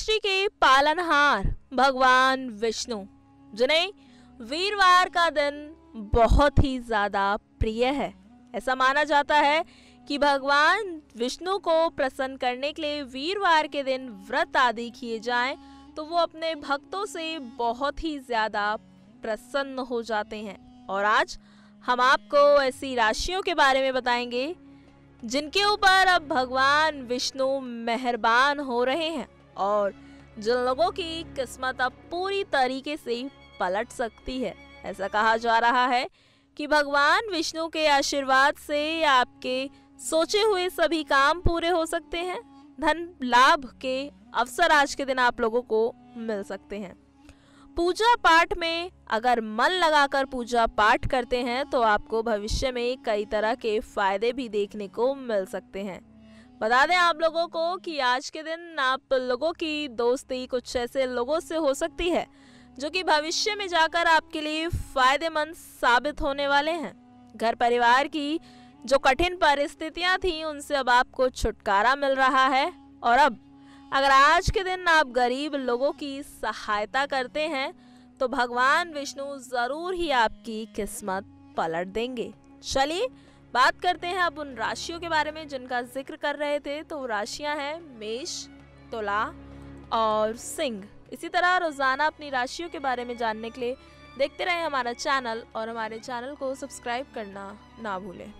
सृष्टि के पालनहार भगवान विष्णु, जिन्हें वीरवार का दिन बहुत ही ज़्यादा प्रिय है। ऐसा माना जाता है कि भगवान विष्णु को प्रसन्न करने के लिए वीरवार के दिन व्रत आदि किए जाएँ तो वो अपने भक्तों से बहुत ही ज़्यादा प्रसन्न हो जाते हैं। और आज हम आपको ऐसी राशियों के बारे में बताएँगे, जिनके ऊपर अब भगवान विष्णु मेहरबान हो रहे हैं। और जिन लोगों की किस्मत अब पूरी तरीके से पलट सकती है। ऐसा कहा जा रहा है कि भगवान विष्णु के आशीर्वाद से आपके सोचे हुए सभी काम पूरे हो सकते हैं। धन, लाभ के अवसर आज के दिन आप लोगों को मिल सकते हैं। पूजा पाठ में अगर मन लगाकर पूजा पाठ करते हैं तो आपको भविष्य में कई तरह के फ़ायदे भी देखने को मिल सकते हैं। बता दें आप लोगों को कि आज के दिन आप लोगों की दोस्ती कुछ ऐसे लोगों से हो सकती है, जो कि भविष्य में जाकर आपके लिए फ़ायदेमंद साबित होने वाले हैं। घर परिवार की जो कठिन परिस्थितियाँ थी, उनसे अब आपको छुटकारा मिल रहा है। और अब, अगर आज के दिन आप गरीब लोगों की सहायता करते हैं तो भगवान विष्णु ज़रूर ही आपकी किस्मत पलट देंगे। चलिए बात करते हैं अब उन राशियों के बारे में जिनका ज़िक्र कर रहे थे। तो राशियाँ हैं मेष, तुला और सिंह। इसी तरह रोज़ाना अपनी राशियों के बारे में जानने के लिए देखते रहें हमारा चैनल और हमारे चैनल को सब्सक्राइब करना ना भूलें।